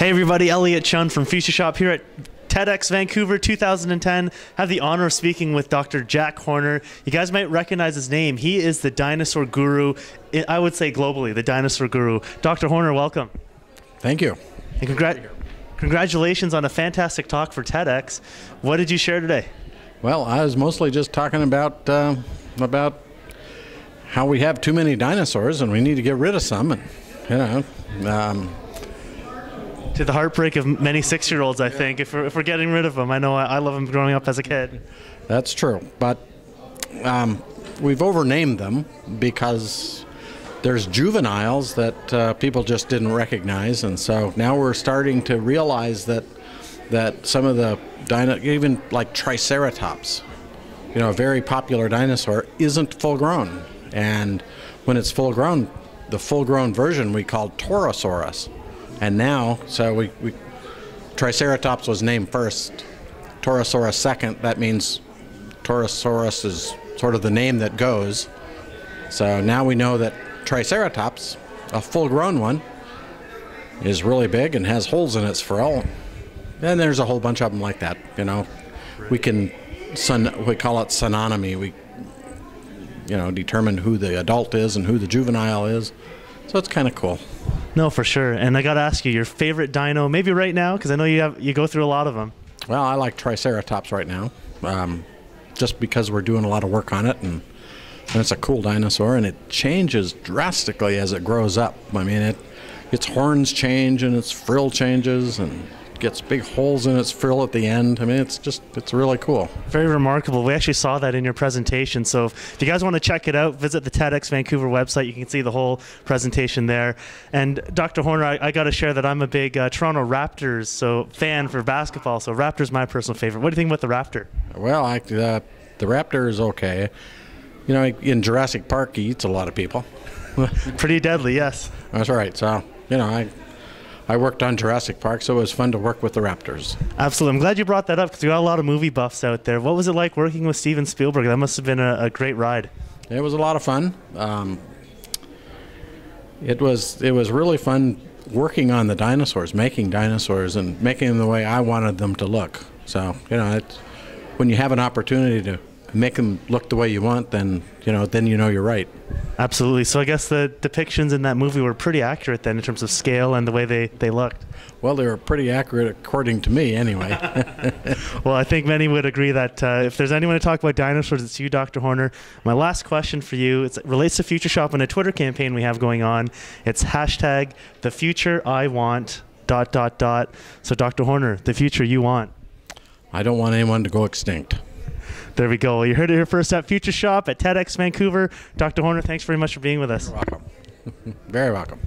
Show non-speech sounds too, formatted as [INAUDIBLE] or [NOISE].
Hey everybody, Elliott Chun from Future Shop here at TEDx Vancouver 2010. Have the honor of speaking with Dr. Jack Horner. You guys might recognize his name. He is the dinosaur guru, I would say globally, the dinosaur guru. Dr. Horner, welcome. Thank you. And congrat- congratulations on a fantastic talk for TEDx. What did you share today? Well, I was mostly just talking about uh, about how we have too many dinosaurs and we need to get rid of some, and you know. Um, to the heartbreak of many six-year-olds, I think. If we're, if we're getting rid of them, I know I, I love them growing up as a kid. That's true, but um, we've overnamed them because there's juveniles that uh, people just didn't recognize, and so now we're starting to realize that that some of the dino, even like Triceratops, you know, a very popular dinosaur, isn't full grown, and when it's full grown, the full grown version we call Torosaurus. And now, so we, we Triceratops was named first, Torosaurus second. That means Torosaurus is sort of the name that goes. So now we know that Triceratops, a full-grown one, is really big and has holes in its frill. And there's a whole bunch of them like that. You know, we can son we call it synonymy. We you know determine who the adult is and who the juvenile is. So it's kind of cool. No, for sure. And I got to ask you, your favorite dino, maybe right now, because I know you have you go through a lot of them. Well, I like Triceratops right now, um, just because we're doing a lot of work on it, and, and it's a cool dinosaur, and it changes drastically as it grows up. I mean, it its horns change and its frill changes, and gets big holes in its frill at the end. I mean, it's just it's really cool. Very remarkable. We actually saw that in your presentation. So if you guys want to check it out, visit the TEDx Vancouver website. You can see the whole presentation there. And Dr. Horner, I, I got to share that I'm a big uh, Toronto Raptors so fan for basketball. So Raptors my personal favorite. What do you think about the Raptor? Well, I, uh, the Raptor is okay. You know, in Jurassic Park, he eats a lot of people. [LAUGHS] Pretty deadly, yes. That's right. So you know, I I worked on Jurassic Park, so it was fun to work with the Raptors. Absolutely. I'm glad you brought that up because we got a lot of movie buffs out there. What was it like working with Steven Spielberg? That must have been a, a great ride. It was a lot of fun. Um, it was it was really fun working on the dinosaurs, making dinosaurs, and making them the way I wanted them to look. So you know, when you have an opportunity to make them look the way you want, then you know, then you know you're right. Absolutely. So I guess the depictions in that movie were pretty accurate then in terms of scale and the way they, they looked. Well, they were pretty accurate according to me, anyway. [LAUGHS] well, I think many would agree that uh, if there's anyone to talk about dinosaurs, it's you, Dr. Horner. My last question for you it relates to Future Shop and a Twitter campaign we have going on. It's hashtag the future I want dot dot dot. So, Dr. Horner, the future you want. I don't want anyone to go extinct. There we go. You heard it here first at Future Shop at TEDx Vancouver. Dr. Horner, thanks very much for being with us. You're welcome. [LAUGHS] very welcome.